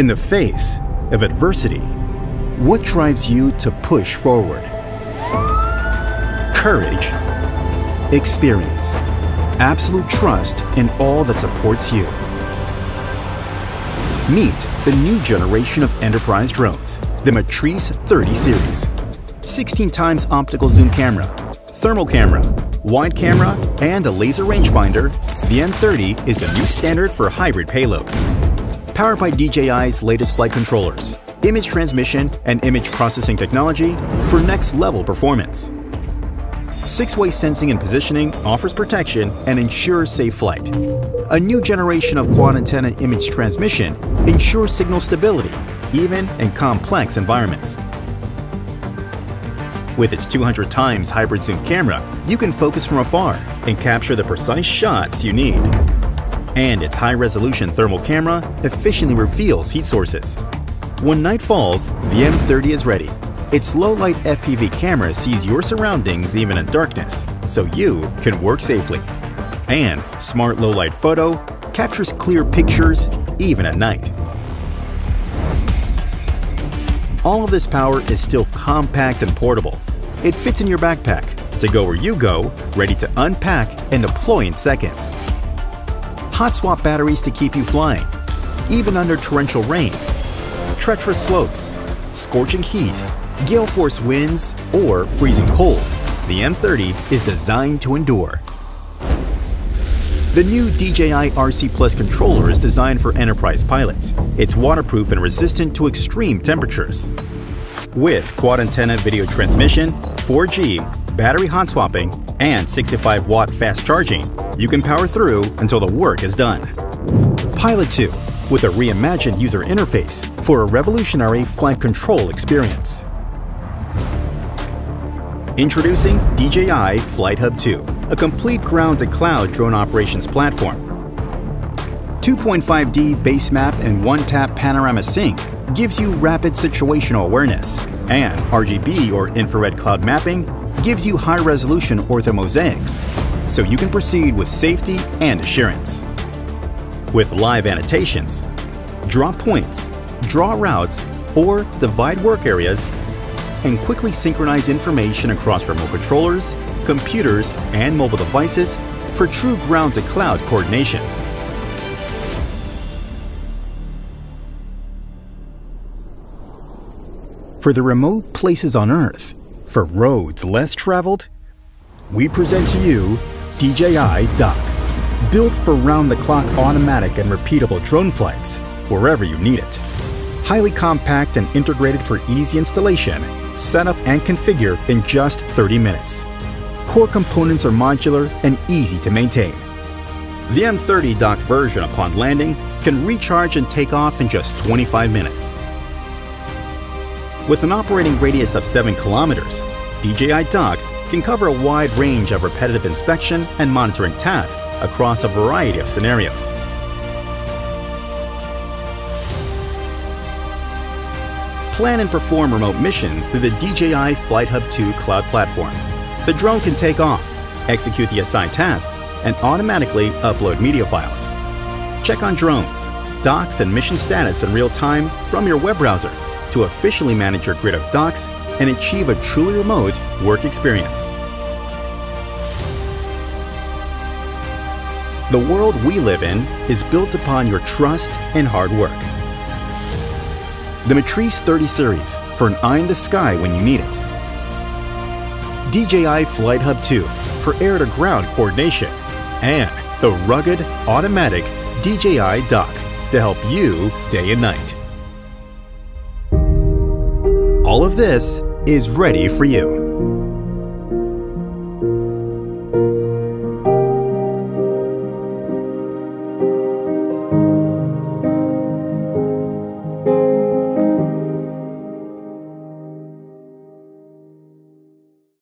In the face of adversity, what drives you to push forward? Courage, experience, absolute trust in all that supports you. Meet the new generation of enterprise drones, the Matrice 30 series. 16 times optical zoom camera, thermal camera, wide camera, and a laser rangefinder, the M30 is the new standard for hybrid payloads. Powered by DJI's latest flight controllers, image transmission, and image processing technology for next-level performance. Six-way sensing and positioning offers protection and ensures safe flight. A new generation of quad antenna image transmission ensures signal stability, even in complex environments. With its 200 times hybrid zoom camera, you can focus from afar and capture the precise shots you need. And its high-resolution thermal camera efficiently reveals heat sources. When night falls, the M30 is ready. Its low-light FPV camera sees your surroundings even in darkness, so you can work safely. And Smart Low Light Photo captures clear pictures even at night. All of this power is still compact and portable. It fits in your backpack to go where you go, ready to unpack and deploy in seconds. Hot swap batteries to keep you flying, even under torrential rain, treacherous slopes, scorching heat, gale force winds, or freezing cold. The M30 is designed to endure. The new DJI RC Plus controller is designed for enterprise pilots. It's waterproof and resistant to extreme temperatures. With quad antenna video transmission, 4G, battery hot swapping, and 65 watt fast charging, you can power through until the work is done. Pilot 2 with a reimagined user interface for a revolutionary flight control experience. Introducing DJI Flight Hub 2, a complete ground-to-cloud drone operations platform. 2.5D base map and one-tap panorama sync gives you rapid situational awareness, and RGB or infrared cloud mapping gives you high-resolution orthomosaics, so you can proceed with safety and assurance. With live annotations, draw points, draw routes, or divide work areas and quickly synchronize information across remote controllers, computers, and mobile devices for true ground-to-cloud coordination. For the remote places on Earth, for roads less traveled, we present to you DJI Dock. Built for round-the-clock automatic and repeatable drone flights, wherever you need it. Highly compact and integrated for easy installation, set up and configure in just 30 minutes. Core components are modular and easy to maintain. The M30 dock version upon landing can recharge and take off in just 25 minutes. With an operating radius of 7 kilometers, DJI Dock can cover a wide range of repetitive inspection and monitoring tasks across a variety of scenarios. Plan and perform remote missions through the DJI Flight Hub 2 cloud platform. The drone can take off, execute the assigned tasks, and automatically upload media files. Check on drones, docks, and mission status in real time from your web browser to officially manage your grid of docks and achieve a truly remote work experience. The world we live in is built upon your trust and hard work. The Matrice 30 series for an eye in the sky when you need it. DJI Flight Hub 2 for air-to-ground coordination. And the rugged, automatic DJI Dock to help you day and night. All of this is ready for you.